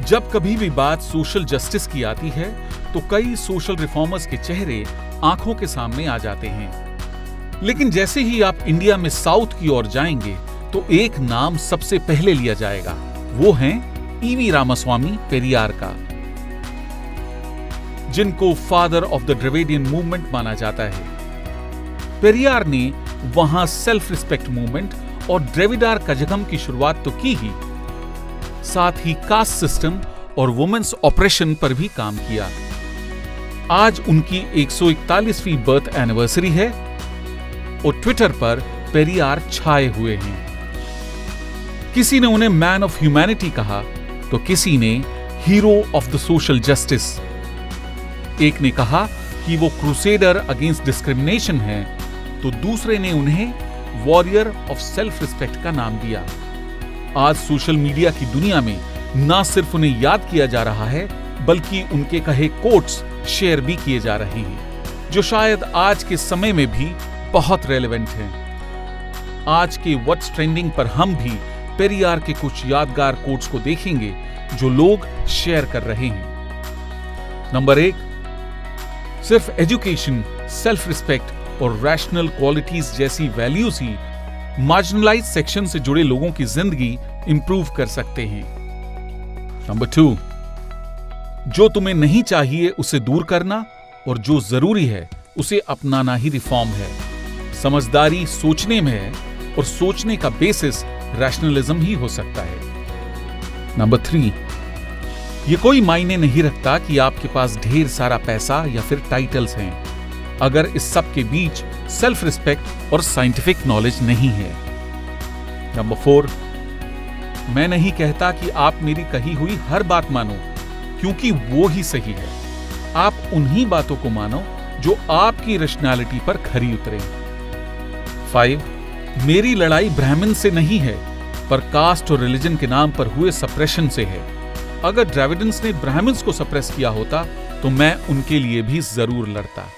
जब कभी भी बात सोशल जस्टिस की आती है तो कई सोशल रिफॉर्मर्स के चेहरे आँखों के सामने आ जाते हैं। लेकिन जैसे ही आप इंडिया में साउथ की ओर जाएँगे तो एक नाम सबसे पहले लिया जाएगा। वो है ईवी रामास्वामी पेरियार का। जिनको father of the Dravidian movement माना जाता है। पेरियार ने वहाँ सेल्फ रिस्पेक्ट मूवमेंट और ड्रेविडार कजगम की शुरुआत तो की ही साथ ही कास्ट सिस्टम और वुमेन्स ऑपरेशन पर भी काम किया। आज उनकी 141वीं बर्थ एनिवर्सरी है और ट्विटर पर पेरियार छाए हुए हैं। किसी ने उन्हें मैन ऑफ़ ह्यूमैनिटी कहा तो किसी ने hero of the social justice. एक ने कहा कि वो क्रूसेडर अगेंस्ट डिस्क्रिमिनेशन है तो दूसरे ने उन्हें वॉरियर ऑफ़ सेल्फ रिस्पेक्ट का नाम दिया। आज सोशल मीडिया की दुनिया में ना सिर्फ़ उन्हें याद किया जा रहा है, बल्कि उनके कहे कोट्स शेयर भी किए जा रहे हैं, जो शायद आज के समय में भी बहुत रेलेवेंट हैं। आज के व्हाट्स ट्रेंडिंग पर हम भी पेरियार के कुछ यादगार कोट्स को देखेंगे, जो लोग शेयर कर रहे हैं। नंबर एक, सिर्फ़ एजुकेशन सेल्फ रिस्पेक्ट और रैशनल क्वालिटीज जैसी वैल्यूज़ ही मार्जिनलाइज सेक्शन से जुड़े लोगों की ज़िंदगी इंप्रूव कर सकते हैं। नंबर टू जो तुम्हें नहीं चाहिए उसे दूर करना और जो ज़रूरी है उसे अपनाना ही रिफॉर्म है। समझदारी सोचने में है और सोचने का बेसिस रैशनलिज्म ही हो सकता है। नंबर थ्री ये कोई मायने नहीं रखता कि आपके पास ढेर सारा पैसा या फिर टाइटल्स हैं। अगर इस सब के बीच सेल्फ रिस्पेक्ट और साइंटिफिक नॉलेज नहीं है। नंबर फोर मैं नहीं कहता कि आप मेरी कही हुई हर बात मानो, क्योंकि वो ही सही है। आप उन्हीं बातों को मानो जो आपकी रेशनैलिटी पर खरी उतरे। फाइव मेरी लड़ाई ब्राह्मण से नहीं है, पर कास्ट और रिलीजन के नाम पर हुए सप्रेशन से है। अगर ड्रेविडेंस ने ब्राह्मण्स को सप्रेस किया होता तो मैं उनके लिए भी ज़रूर लड़ता।